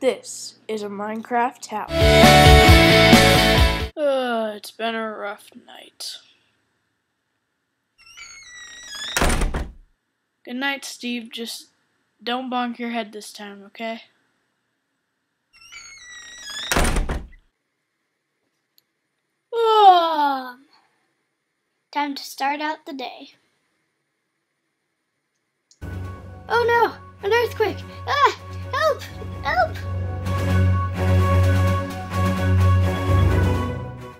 This is a Minecraft tower. Uh, it's been a rough night. Good night, Steve. Just don't bonk your head this time, okay? Oh! time to start out the day. Oh no! An earthquake! Ah! Help! Help!